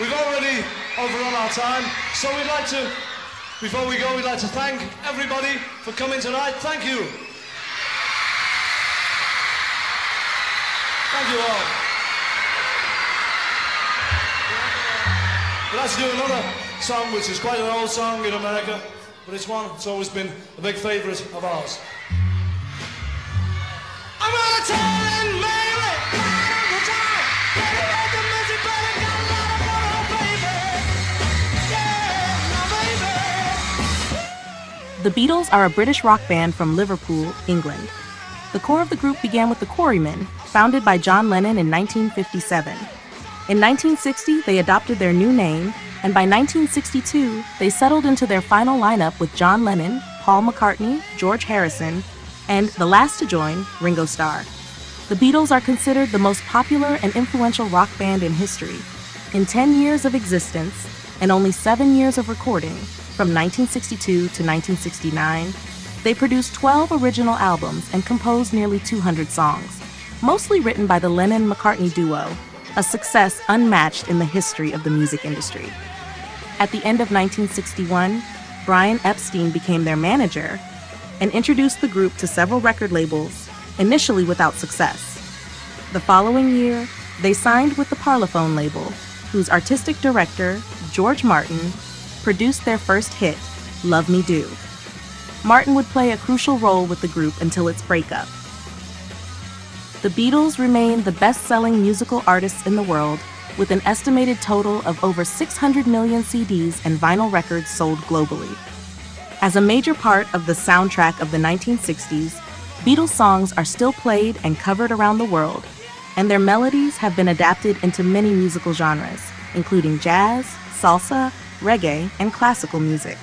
we've already overrun our time, so we'd like to, before we go, we'd like to thank everybody for coming tonight. Thank you. Thank you all. We'd like to do another song which is quite an old song in America, but it's one that's always been a big favourite of ours. The Beatles are a British rock band from Liverpool, England. The core of the group began with the Quarrymen, founded by John Lennon in 1957. In 1960, they adopted their new name, and by 1962, they settled into their final lineup with John Lennon, Paul McCartney, George Harrison, and the last to join, Ringo Starr. The Beatles are considered the most popular and influential rock band in history. In 10 years of existence and only 7 years of recording, from 1962 to 1969, they produced 12 original albums and composed nearly 200 songs, mostly written by the Lennon McCartney duo, a success unmatched in the history of the music industry. At the end of 1961, Brian Epstein became their manager and introduced the group to several record labels, initially without success. The following year, they signed with the Parlophone label, whose artistic director, George Martin, produced their first hit, Love Me Do. Martin would play a crucial role with the group until its breakup. The Beatles remain the best selling musical artists in the world, with an estimated total of over 600 million CDs and vinyl records sold globally. As a major part of the soundtrack of the 1960s, Beatles songs are still played and covered around the world, and their melodies have been adapted into many musical genres, including jazz, salsa, reggae, and classical music.